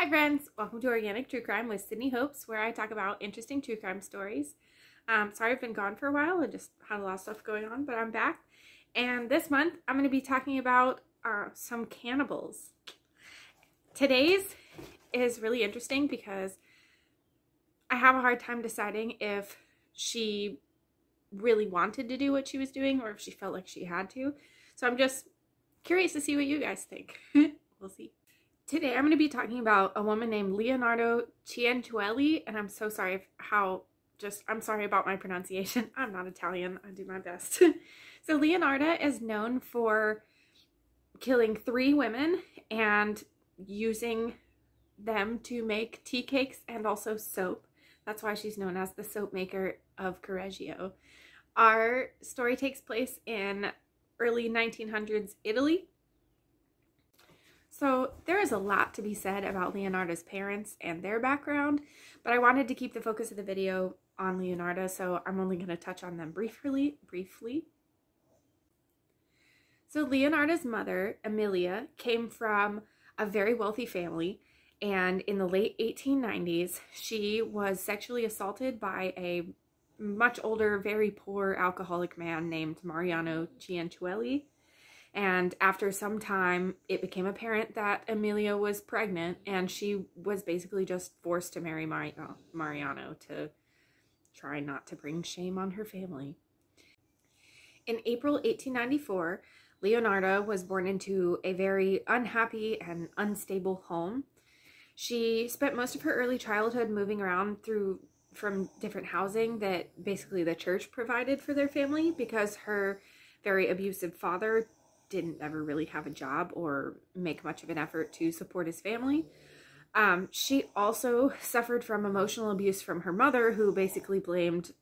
Hi friends, welcome to Organic True Crime with Sydney Hopes, where I talk about interesting true crime stories. Um, sorry I've been gone for a while, I just had a lot of stuff going on, but I'm back. And this month I'm going to be talking about uh, some cannibals. Today's is really interesting because I have a hard time deciding if she really wanted to do what she was doing or if she felt like she had to. So I'm just curious to see what you guys think. we'll see. Today I'm going to be talking about a woman named Leonardo Cianciulli, and I'm so sorry how just I'm sorry about my pronunciation. I'm not Italian. I do my best. so Leonardo is known for killing three women and using them to make tea cakes and also soap. That's why she's known as the soap maker of Correggio. Our story takes place in early 1900s Italy so there is a lot to be said about Leonardo's parents and their background, but I wanted to keep the focus of the video on Leonardo, so I'm only going to touch on them briefly. briefly. So Leonardo's mother, Emilia, came from a very wealthy family, and in the late 1890s, she was sexually assaulted by a much older, very poor alcoholic man named Mariano Cianciulli. And after some time, it became apparent that Emilia was pregnant and she was basically just forced to marry Mari- Mariano to try not to bring shame on her family. In April 1894, Leonardo was born into a very unhappy and unstable home. She spent most of her early childhood moving around through from different housing that basically the church provided for their family because her very abusive father didn't ever really have a job or make much of an effort to support his family. Um, she also suffered from emotional abuse from her mother, who basically blamed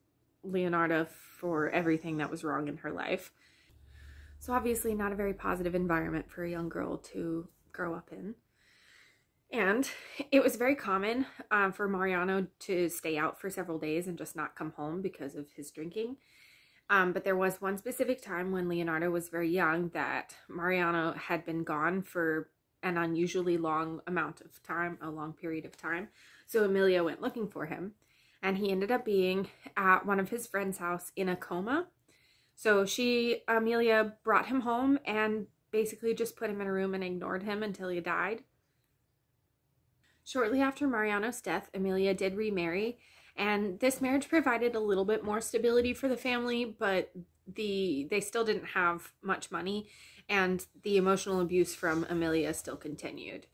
Leonardo for everything that was wrong in her life. So, obviously, not a very positive environment for a young girl to grow up in. And it was very common um, for Mariano to stay out for several days and just not come home because of his drinking. Um, but there was one specific time when Leonardo was very young that Mariano had been gone for an unusually long amount of time, a long period of time. So Emilia went looking for him, and he ended up being at one of his friend's house in a coma. So she, Amelia, brought him home and basically just put him in a room and ignored him until he died. Shortly after Mariano's death, Amelia did remarry and this marriage provided a little bit more stability for the family, but the they still didn't have much money and the emotional abuse from Amelia still continued.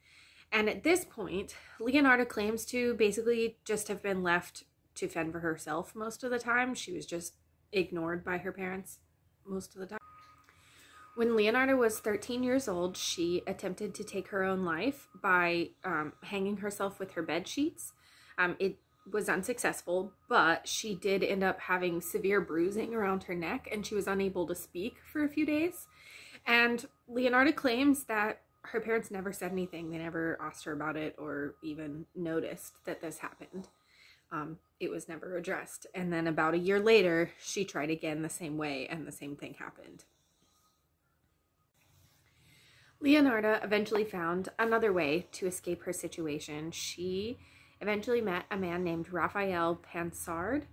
And at this point, Leonardo claims to basically just have been left to fend for herself most of the time. She was just ignored by her parents most of the time. When Leonardo was 13 years old, she attempted to take her own life by um, hanging herself with her bed sheets. Um, it was unsuccessful, but she did end up having severe bruising around her neck and she was unable to speak for a few days. And Leonardo claims that her parents never said anything. They never asked her about it or even noticed that this happened. Um, it was never addressed. And then about a year later, she tried again the same way and the same thing happened. Leonardo eventually found another way to escape her situation. She eventually met a man named Raphael Pansard,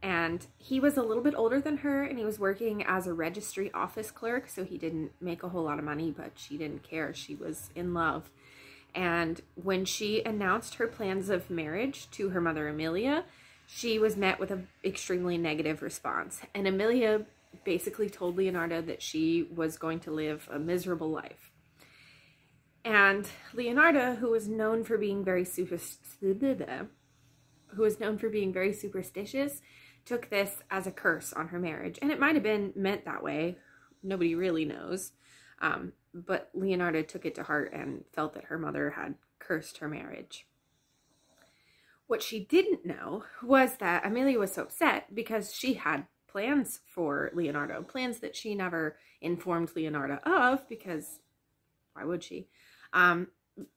and he was a little bit older than her and he was working as a registry office clerk so he didn't make a whole lot of money but she didn't care. She was in love. And when she announced her plans of marriage to her mother emilia she was met with an extremely negative response. And emilia basically told leonardo that she was going to live a miserable life and Leonardo, who was known for being very super, who was known for being very superstitious, took this as a curse on her marriage. And it might have been meant that way. Nobody really knows. Um, but Leonardo took it to heart and felt that her mother had cursed her marriage. What she didn't know was that Amelia was so upset because she had plans for Leonardo, plans that she never informed Leonardo of because why would she? Um,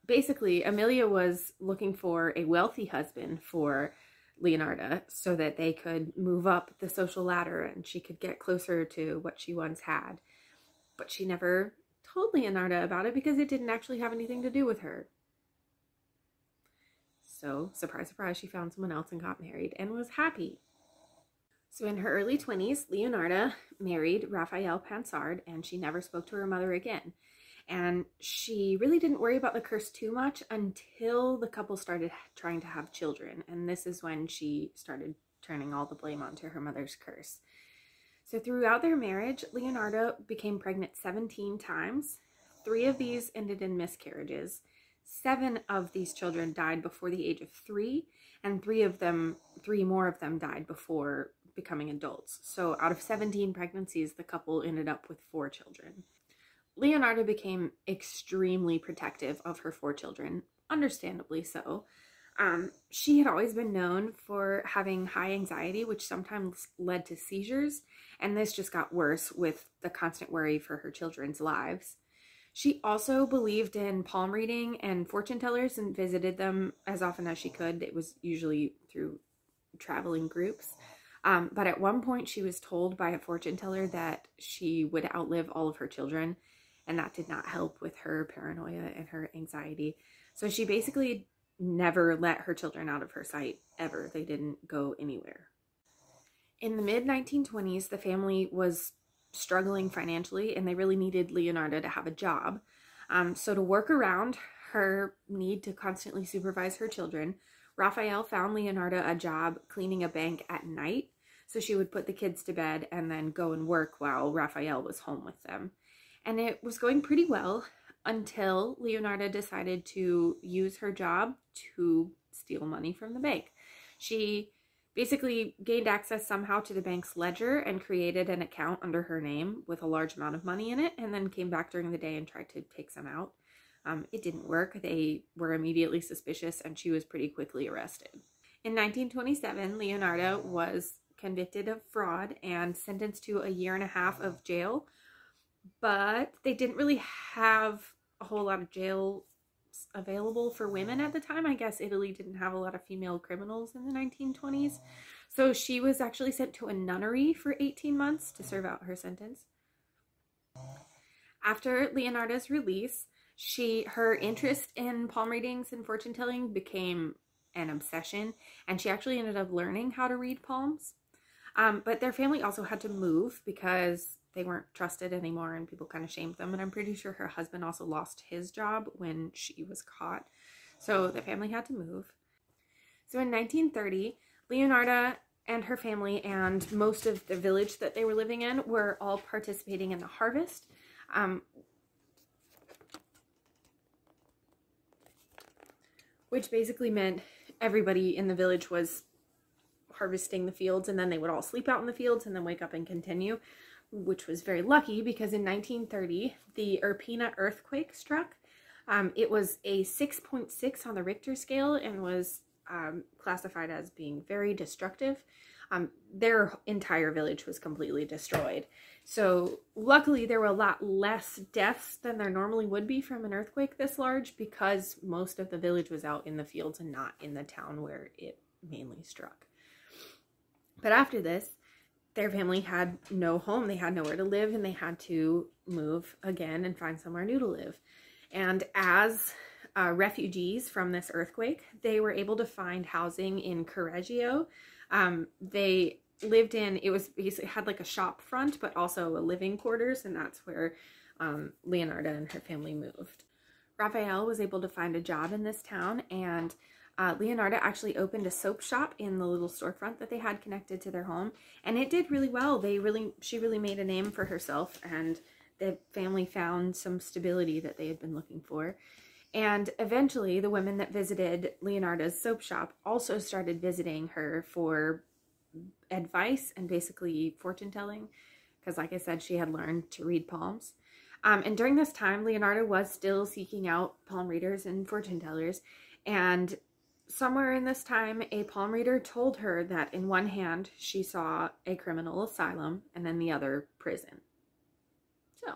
basically, Amelia was looking for a wealthy husband for Leonardo so that they could move up the social ladder and she could get closer to what she once had. But she never told Leonardo about it because it didn't actually have anything to do with her. So, surprise, surprise, she found someone else and got married and was happy. So, in her early 20s, Leonarda married Raphael Pansard and she never spoke to her mother again. And she really didn't worry about the curse too much until the couple started trying to have children. And this is when she started turning all the blame onto her mother's curse. So, throughout their marriage, leonardo became pregnant 17 times. Three of these ended in miscarriages. Seven of these children died before the age of three, and three of them, three more of them died before becoming adults. So, out of 17 pregnancies, the couple ended up with four children. Leonarda became extremely protective of her four children, understandably so. Um, she had always been known for having high anxiety, which sometimes led to seizures, and this just got worse with the constant worry for her children's lives. She also believed in palm reading and fortune tellers and visited them as often as she could. It was usually through traveling groups. Um, but at one point, she was told by a fortune teller that she would outlive all of her children, and that did not help with her paranoia and her anxiety. So she basically never let her children out of her sight ever. They didn't go anywhere. In the mid 1920s, the family was struggling financially and they really needed Leonardo to have a job. Um, so, to work around her need to constantly supervise her children, Raphael found Leonardo a job cleaning a bank at night. So, she would put the kids to bed and then go and work while Raphael was home with them. And it was going pretty well until Leonardo decided to use her job to steal money from the bank. She basically gained access somehow to the bank's ledger and created an account under her name with a large amount of money in it, and then came back during the day and tried to take some out. Um, it didn't work. They were immediately suspicious, and she was pretty quickly arrested. In 1927, Leonardo was convicted of fraud and sentenced to a year and a half of jail, but they didn't really have a whole lot of jail available for women at the time. I guess Italy didn't have a lot of female criminals in the 1920s. So she was actually sent to a nunnery for 18 months to serve out her sentence. After Leonardo's release, she her interest in palm readings and fortune telling became an obsession, and she actually ended up learning how to read palms. Um, but their family also had to move because they weren't trusted anymore and people kind of shamed them. And I'm pretty sure her husband also lost his job when she was caught. So the family had to move. So in 1930, Leonarda and her family and most of the village that they were living in were all participating in the harvest. Um, which basically meant everybody in the village was harvesting the fields and then they would all sleep out in the fields and then wake up and continue which was very lucky because in 1930, the Irpinia earthquake struck. Um, it was a 6.6 on the Richter scale and was um, classified as being very destructive. Um, their entire village was completely destroyed. So luckily there were a lot less deaths than there normally would be from an earthquake this large because most of the village was out in the fields and not in the town where it mainly struck. But after this, their family had no home. They had nowhere to live and they had to move again and find somewhere new to live. And as uh, refugees from this earthquake, they were able to find housing in Correggio. Um, they lived in, it was basically had like a shop front, but also a living quarters. And that's where um, and her family moved. Raphael was able to find a job in this town and uh, Leonarda actually opened a soap shop in the little storefront that they had connected to their home, and it did really well. They really, she really made a name for herself, and the family found some stability that they had been looking for. And eventually, the women that visited Leonardo's soap shop also started visiting her for advice and basically fortune telling, because, like I said, she had learned to read palms. Um, and during this time, Leonardo was still seeking out palm readers and fortune tellers, and somewhere in this time, a palm reader told her that in one hand she saw a criminal asylum and then the other prison. So,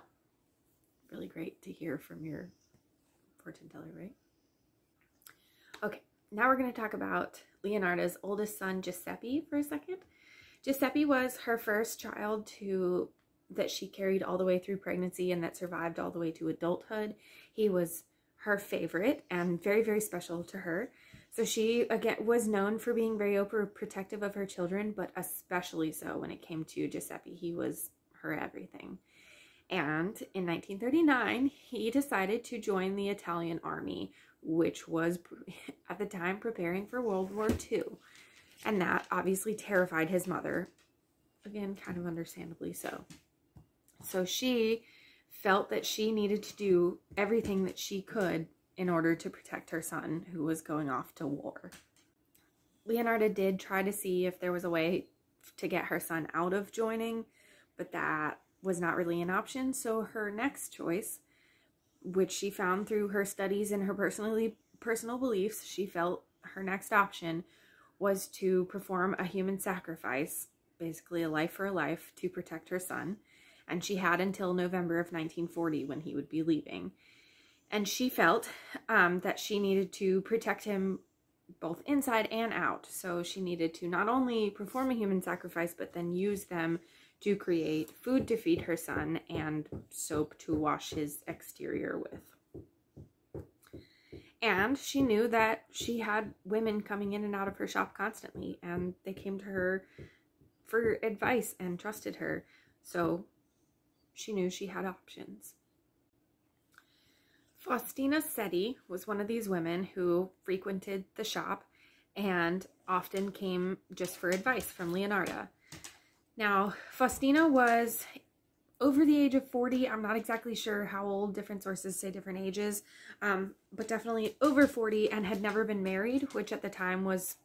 really great to hear from your fortune teller, right? Okay, now we're going to talk about Leonardo's oldest son, Giuseppe, for a second. Giuseppe was her first child to that she carried all the way through pregnancy and that survived all the way to adulthood. He was her favorite and very, very special to her. So she again was known for being very overprotective of her children, but especially so when it came to Giuseppe. He was her everything. And in 1939, he decided to join the Italian army, which was at the time preparing for World War II. And that obviously terrified his mother. Again, kind of understandably so. So she felt that she needed to do everything that she could in order to protect her son who was going off to war. Leonarda did try to see if there was a way to get her son out of joining, but that was not really an option. So her next choice, which she found through her studies and her personally personal beliefs, she felt her next option was to perform a human sacrifice, basically a life for a life, to protect her son. And she had until November of 1940 when he would be leaving. And she felt um, that she needed to protect him both inside and out. So she needed to not only perform a human sacrifice, but then use them to create food to feed her son and soap to wash his exterior with. And she knew that she had women coming in and out of her shop constantly, and they came to her for advice and trusted her. So she knew she had options. Faustina Setti was one of these women who frequented the shop and often came just for advice from Leonardo. Now, Faustina was over the age of 40. I'm not exactly sure how old. Different sources say different ages, um, but definitely over 40 and had never been married, which at the time was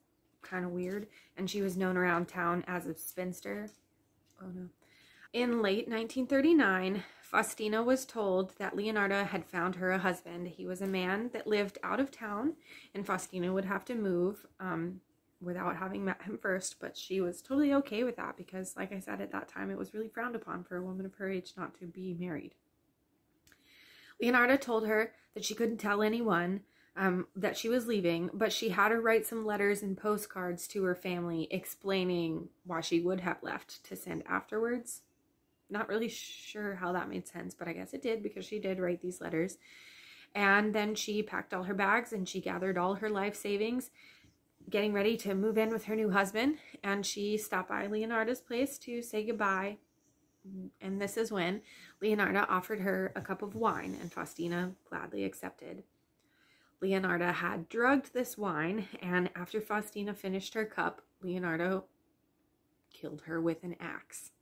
kind of weird. And she was known around town as a spinster. Oh no. In late 1939, Faustina was told that Leonardo had found her a husband. He was a man that lived out of town, and Faustina would have to move um, without having met him first, but she was totally okay with that because, like I said, at that time it was really frowned upon for a woman of her age not to be married. Leonardo told her that she couldn't tell anyone um, that she was leaving, but she had her write some letters and postcards to her family explaining why she would have left to send afterwards. Not really sure how that made sense, but I guess it did because she did write these letters. And then she packed all her bags and she gathered all her life savings, getting ready to move in with her new husband. And she stopped by Leonardo's place to say goodbye. And this is when Leonardo offered her a cup of wine, and Faustina gladly accepted. Leonardo had drugged this wine, and after Faustina finished her cup, Leonardo killed her with an axe.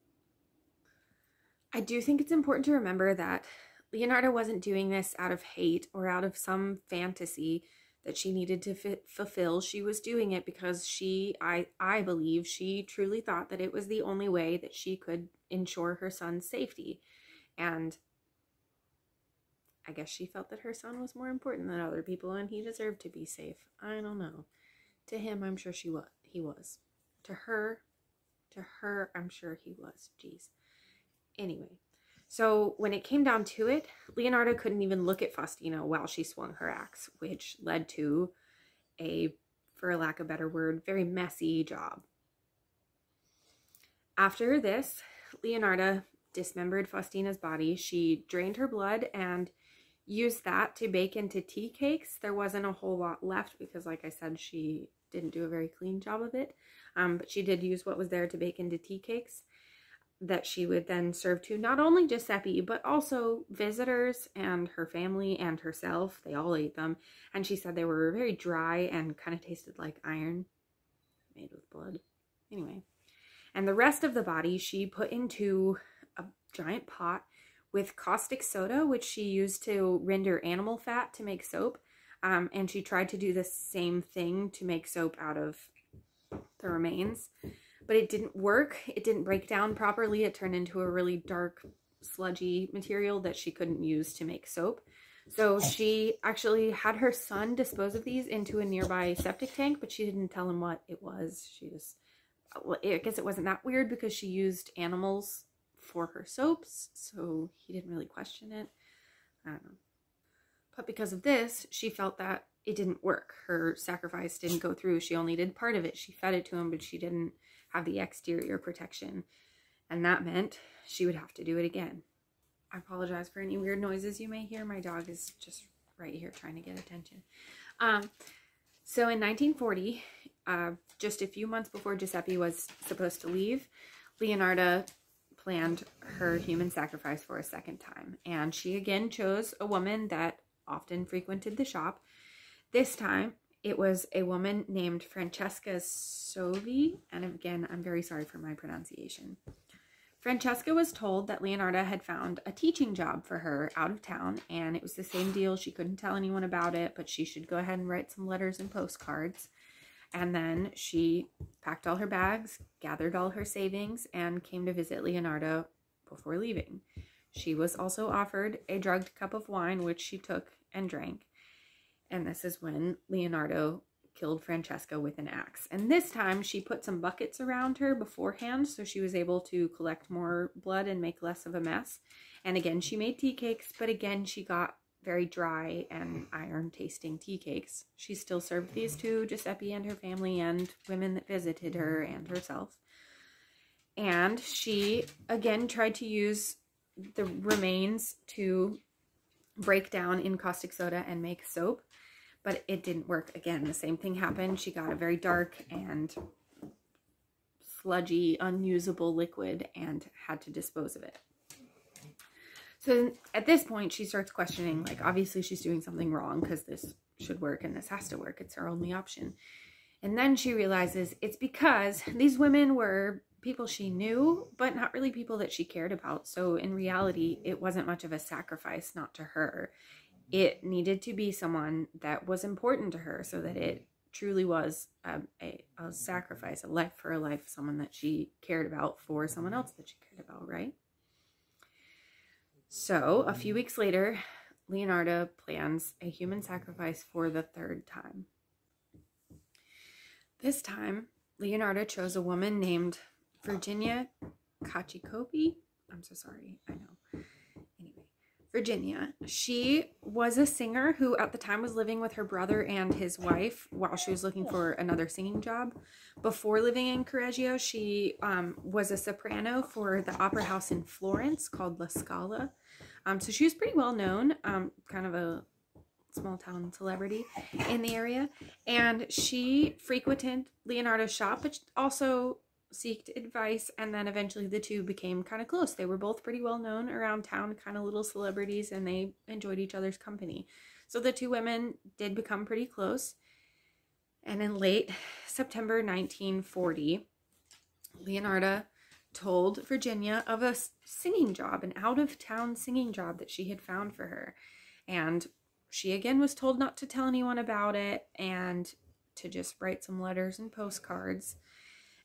I do think it's important to remember that Leonardo wasn't doing this out of hate or out of some fantasy that she needed to fit, fulfill. She was doing it because she, I, I believe, she truly thought that it was the only way that she could ensure her son's safety. And I guess she felt that her son was more important than other people and he deserved to be safe. I don't know. To him, I'm sure she was. He was. To her, to her, I'm sure he was. Jeez. Anyway, so when it came down to it, Leonardo couldn't even look at Faustina while she swung her axe, which led to a, for lack of a better word, very messy job. After this, Leonardo dismembered Faustina's body. She drained her blood and used that to bake into tea cakes. There wasn't a whole lot left because, like I said, she didn't do a very clean job of it. Um, but she did use what was there to bake into tea cakes that she would then serve to not only Giuseppe, but also visitors and her family and herself. They all ate them. And she said they were very dry and kind of tasted like iron made with blood. Anyway. And the rest of the body she put into a giant pot with caustic soda, which she used to render animal fat to make soap. Um, and she tried to do the same thing to make soap out of the remains but it didn't work. It didn't break down properly. It turned into a really dark, sludgy material that she couldn't use to make soap. So she actually had her son dispose of these into a nearby septic tank, but she didn't tell him what it was. She just, I guess it wasn't that weird because she used animals for her soaps, so he didn't really question it. I don't know. But because of this, she felt that it didn't work. Her sacrifice didn't go through. She only did part of it. She fed it to him, but she didn't have the exterior protection. And that meant she would have to do it again. I apologize for any weird noises you may hear. My dog is just right here trying to get attention. Um, So in 1940, uh, just a few months before Giuseppe was supposed to leave, Leonarda planned her human sacrifice for a second time. And she again chose a woman that often frequented the shop. This time, it was a woman named Francesca Sovi. And again, I'm very sorry for my pronunciation. Francesca was told that Leonardo had found a teaching job for her out of town, and it was the same deal. She couldn't tell anyone about it, but she should go ahead and write some letters and postcards. And then she packed all her bags, gathered all her savings, and came to visit Leonardo before leaving. She was also offered a drugged cup of wine, which she took and drank. And this is when Leonardo killed Francesca with an axe. And this time she put some buckets around her beforehand so she was able to collect more blood and make less of a mess. And again, she made tea cakes, but again, she got very dry and iron tasting tea cakes. She still served these to Giuseppe and her family and women that visited her and herself. And she again tried to use the remains to break down in caustic soda and make soap, but it didn't work again. The same thing happened. She got a very dark and sludgy, unusable liquid and had to dispose of it. So at this point, she starts questioning, like, obviously she's doing something wrong because this should work and this has to work. It's her only option. And then she realizes it's because these women were people she knew, but not really people that she cared about. So in reality, it wasn't much of a sacrifice, not to her. It needed to be someone that was important to her so that it truly was a, a, a sacrifice, a life for a life, someone that she cared about for someone else that she cared about, right? So, a few weeks later, Leonardo plans a human sacrifice for the third time. This time, Leonardo chose a woman named Virginia Cacicopi. I'm so sorry, I know. Virginia. She was a singer who at the time was living with her brother and his wife while she was looking for another singing job. Before living in Correggio, she um, was a soprano for the opera house in Florence called La Scala. Um, so she was pretty well known, um, kind of a small town celebrity in the area. And she frequented Leonardo's shop, but also seeked advice. And then eventually the two became kind of close. They were both pretty well known around town, kind of little celebrities, and they enjoyed each other's company. So the two women did become pretty close. And in late September 1940, Leonardo told Virginia of a singing job, an out of town singing job that she had found for her. And she again was told not to tell anyone about it and to just write some letters and postcards.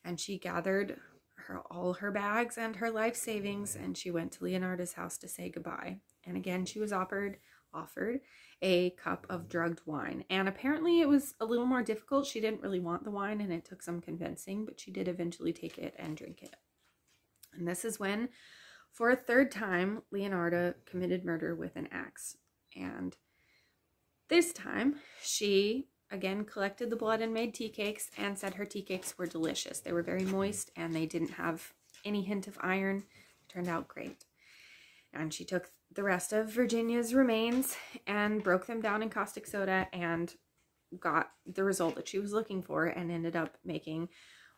And she gathered her all her bags and her life savings and she went to Leonardo's house to say goodbye. And again, she was offered offered a cup of drugged wine. And apparently it was a little more difficult. She didn't really want the wine and it took some convincing, but she did eventually take it and drink it. And this is when, for a third time, Leonardo committed murder with an axe. And this time, she again collected the blood and made tea cakes and said her tea cakes were delicious. They were very moist and they didn't have any hint of iron. It Turned out great. And she took the rest of Virginia's remains and broke them down in caustic soda and got the result that she was looking for and ended up making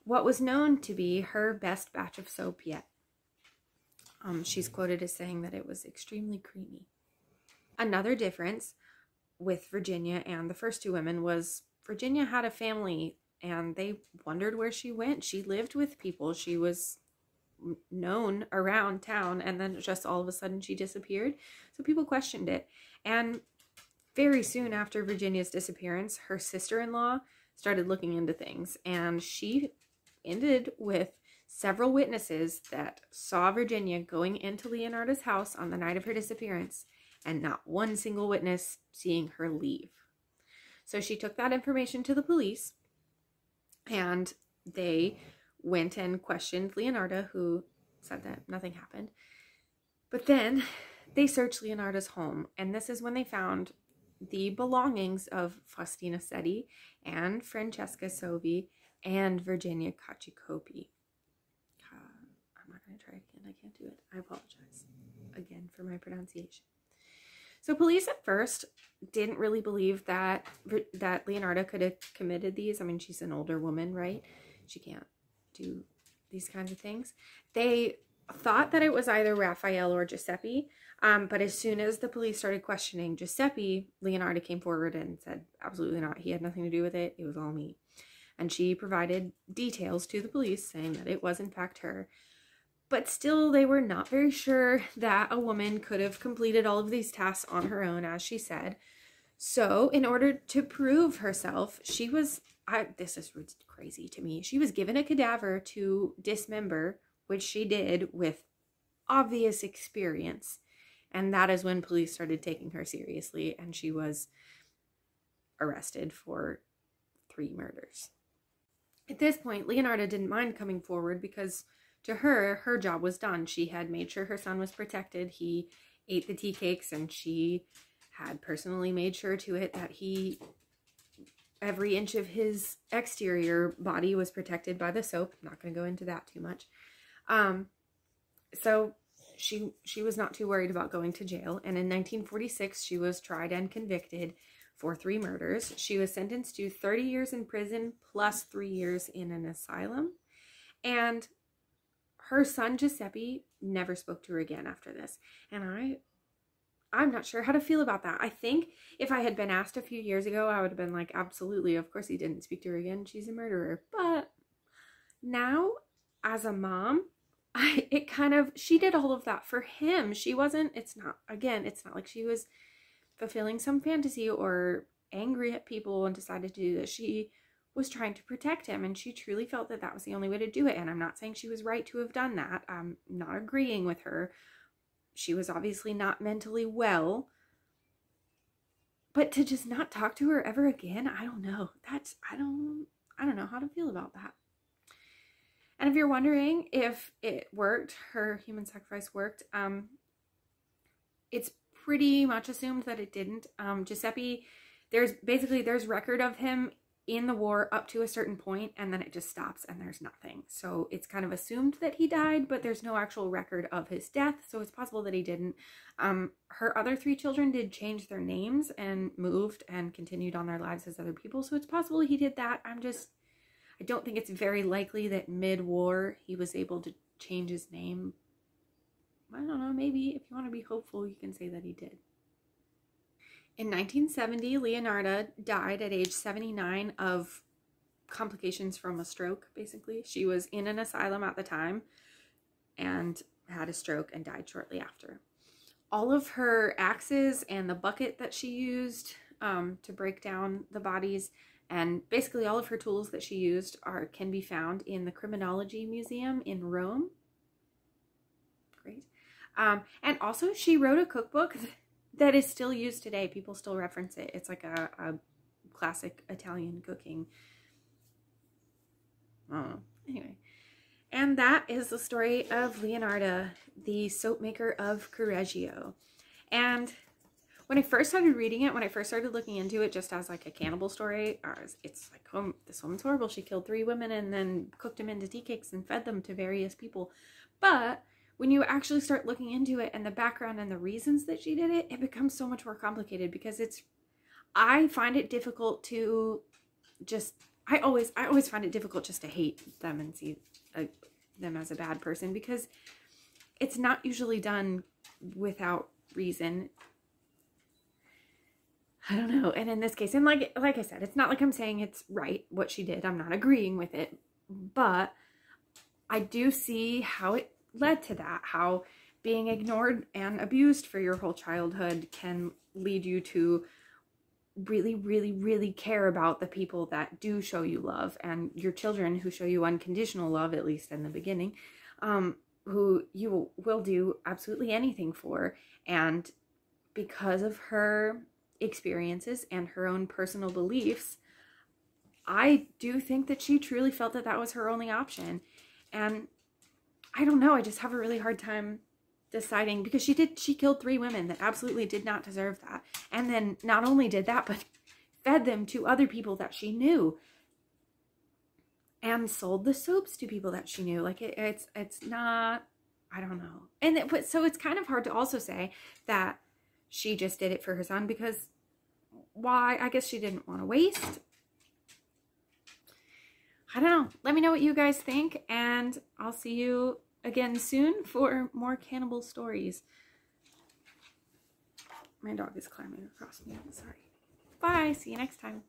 what was known to be her best batch of soap yet. Um, she's quoted as saying that it was extremely creamy. Another difference with Virginia and the first two women was Virginia had a family and they wondered where she went. She lived with people. She was known around town and then just all of a sudden she disappeared. So people questioned it. And very soon after Virginia's disappearance, her sister-in-law started looking into things and she ended with several witnesses that saw Virginia going into Leonardo's house on the night of her disappearance and not one single witness seeing her leave. So she took that information to the police and they went and questioned Leonardo, who said that nothing happened. But then they searched Leonardo's home, and this is when they found the belongings of Faustina Setti and Francesca Sovi and Virginia Cacicopi. Uh, I'm not going to try again. I can't do it. I apologize again for my pronunciation. So police at first didn't really believe that that Leonardo could have committed these. I mean, she's an older woman, right? She can't do these kinds of things. They thought that it was either Raphael or Giuseppe, um, but as soon as the police started questioning Giuseppe, Leonardo came forward and said, absolutely not. He had nothing to do with it. It was all me. And she provided details to the police saying that it was in fact her. But still, they were not very sure that a woman could have completed all of these tasks on her own, as she said. So, in order to prove herself, she was, I, this is crazy to me, she was given a cadaver to dismember, which she did with obvious experience. And that is when police started taking her seriously, and she was arrested for three murders. At this point, leonardo didn't mind coming forward because to her, her job was done. She had made sure her son was protected. He ate the tea cakes and she had personally made sure to it that he every inch of his exterior body was protected by the soap. I'm not going to go into that too much. Um, so she she was not too worried about going to jail. And in 1946, she was tried and convicted for three murders. She was sentenced to 30 years in prison plus three years in an asylum. And her son Giuseppe never spoke to her again after this. And I I'm not sure how to feel about that. I think if I had been asked a few years ago, I would have been like, absolutely, of course he didn't speak to her again. She's a murderer. But now, as a mom, I it kind of she did all of that for him. She wasn't, it's not again, it's not like she was fulfilling some fantasy or angry at people and decided to do this. She was trying to protect him and she truly felt that that was the only way to do it. And I'm not saying she was right to have done that. I'm not agreeing with her. She was obviously not mentally well. But to just not talk to her ever again, I don't know. That's I don't I don't know how to feel about that. And if you're wondering if it worked, her human sacrifice worked, um, it's pretty much assumed that it didn't. Um, Giuseppe, there's basically there's record of him in the war up to a certain point and then it just stops and there's nothing. So it's kind of assumed that he died, but there's no actual record of his death. So it's possible that he didn't. Um, her other three children did change their names and moved and continued on their lives as other people. So it's possible he did that. I'm just, I don't think it's very likely that mid war he was able to change his name, I don't know, maybe if you want to be hopeful, you can say that he did. In 1970, Leonarda died at age 79 of complications from a stroke, basically. She was in an asylum at the time and had a stroke and died shortly after. All of her axes and the bucket that she used um, to break down the bodies and basically all of her tools that she used are can be found in the Criminology Museum in Rome. Great. Um, and also, she wrote a cookbook that is still used today. People still reference it. It's like a, a classic Italian cooking. Oh, anyway. And that is the story of Leonardo, the soap maker of Correggio. And when I first started reading it, when I first started looking into it just as like a cannibal story, it's like, oh, this woman's horrible. She killed three women and then cooked them into tea cakes and fed them to various people. But when you actually start looking into it and the background and the reasons that she did it, it becomes so much more complicated because it's, I find it difficult to just, I always, I always find it difficult just to hate them and see a, them as a bad person because it's not usually done without reason. I don't know. And in this case, and like like I said, it's not like I'm saying it's right what she did. I'm not agreeing with it. But I do see how it led to that, how being ignored and abused for your whole childhood can lead you to really, really, really care about the people that do show you love and your children who show you unconditional love, at least in the beginning, um, who you will do absolutely anything for. And because of her experiences and her own personal beliefs, I do think that she truly felt that that was her only option. And I don't know. I just have a really hard time deciding because she did, she killed three women that absolutely did not deserve that. And then not only did that, but fed them to other people that she knew and sold the soaps to people that she knew. Like it, it's, it's not, I don't know. And it, but so it's kind of hard to also say that she just did it for her son because why. I guess she didn't want to waste. I don't know. Let me know what you guys think, and I'll see you again soon for more cannibal stories. My dog is climbing across me. Sorry. Bye. See you next time.